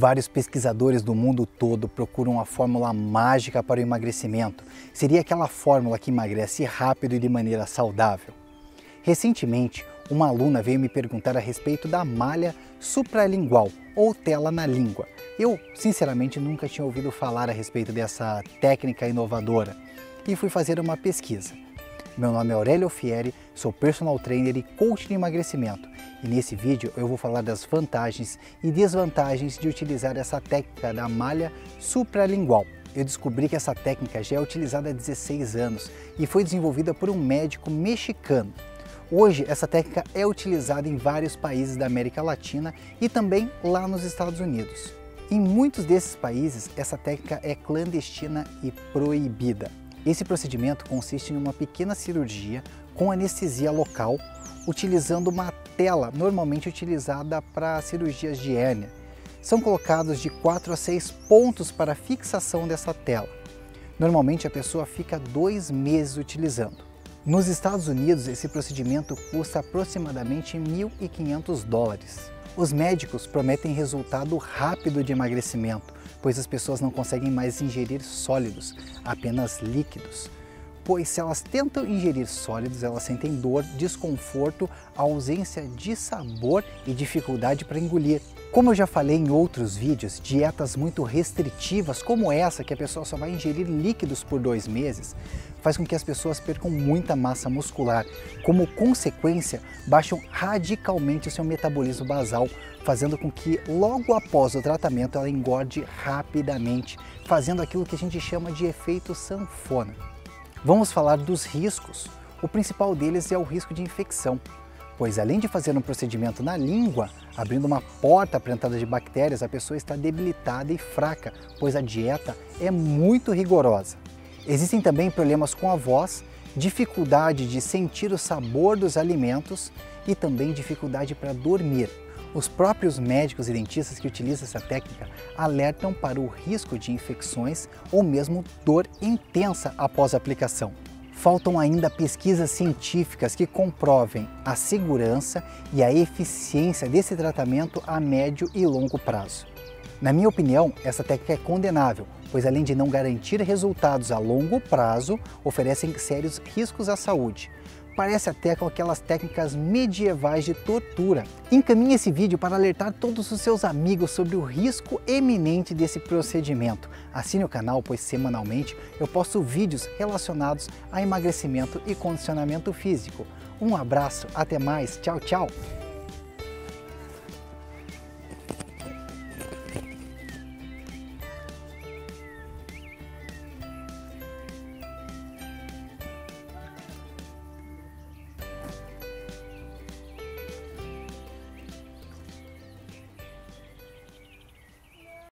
Vários pesquisadores do mundo todo procuram a fórmula mágica para o emagrecimento. Seria aquela fórmula que emagrece rápido e de maneira saudável. Recentemente, uma aluna veio me perguntar a respeito da malha supralingual ou tela na língua. Eu, sinceramente, nunca tinha ouvido falar a respeito dessa técnica inovadora e fui fazer uma pesquisa. Meu nome é Aurélio Fieri, sou personal trainer e coach de emagrecimento e nesse vídeo eu vou falar das vantagens e desvantagens de utilizar essa técnica da malha supralingual. Eu descobri que essa técnica já é utilizada há 16 anos e foi desenvolvida por um médico mexicano. Hoje, essa técnica é utilizada em vários países da América Latina e também lá nos Estados Unidos. Em muitos desses países, essa técnica é clandestina e proibida. Esse procedimento consiste em uma pequena cirurgia com anestesia local, utilizando uma tela normalmente utilizada para cirurgias de hérnia. São colocados de 4 a 6 pontos para fixação dessa tela. Normalmente a pessoa fica dois meses utilizando. Nos Estados Unidos, esse procedimento custa aproximadamente 1.500 dólares. Os médicos prometem resultado rápido de emagrecimento, pois as pessoas não conseguem mais ingerir sólidos, apenas líquidos. Pois se elas tentam ingerir sólidos, elas sentem dor, desconforto, ausência de sabor e dificuldade para engolir. Como eu já falei em outros vídeos, dietas muito restritivas, como essa, que a pessoa só vai ingerir líquidos por dois meses, faz com que as pessoas percam muita massa muscular. Como consequência, baixam radicalmente o seu metabolismo basal, fazendo com que logo após o tratamento ela engorde rapidamente, fazendo aquilo que a gente chama de efeito sanfona. Vamos falar dos riscos. O principal deles é o risco de infecção pois além de fazer um procedimento na língua, abrindo uma porta para entrada de bactérias, a pessoa está debilitada e fraca, pois a dieta é muito rigorosa. Existem também problemas com a voz, dificuldade de sentir o sabor dos alimentos e também dificuldade para dormir. Os próprios médicos e dentistas que utilizam essa técnica alertam para o risco de infecções ou mesmo dor intensa após a aplicação faltam ainda pesquisas científicas que comprovem a segurança e a eficiência desse tratamento a médio e longo prazo. Na minha opinião, essa técnica é condenável, pois além de não garantir resultados a longo prazo, oferecem sérios riscos à saúde parece até com aquelas técnicas medievais de tortura. Encaminhe esse vídeo para alertar todos os seus amigos sobre o risco eminente desse procedimento. Assine o canal, pois semanalmente eu posto vídeos relacionados a emagrecimento e condicionamento físico. Um abraço, até mais, tchau, tchau!